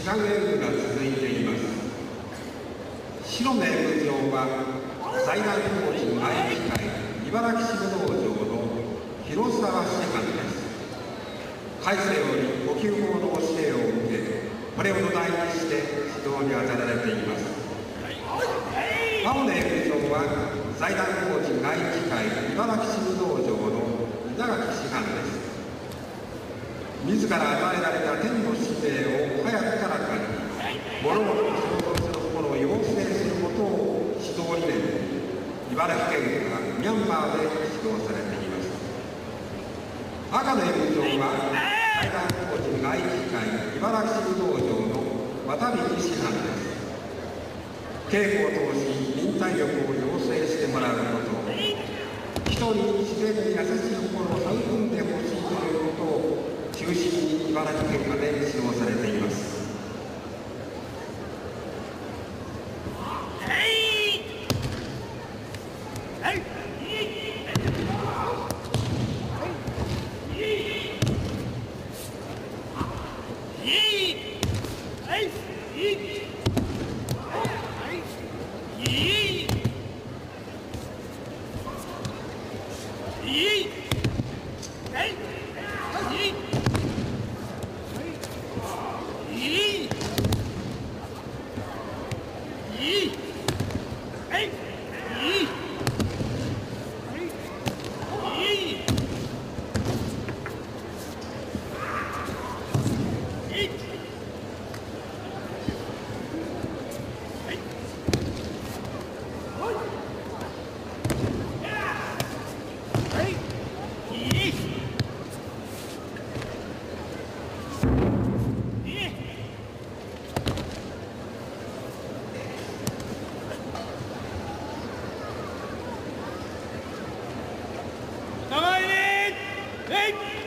シャウェーブが続いています白名武場は最大法人愛知会茨城支部道場の広沢師範です改正より呼吸法の教えを受けこれを土台にして指導に当たられています青名部長は財団法人愛知会茨城支部道場の稲垣師範です自ら与えられた天の使命を早くからかに物事を仕事する心を養成することを指導理念に茨城県がミャンマーで指導されています赤の演長は財団法人愛知会茨城支部道場の渡引師範です稽古を通し忍耐力を養成してもらうこと人に自然に優しい心を育んでほしいということを中心に茨城県まで指導されています名前で、えい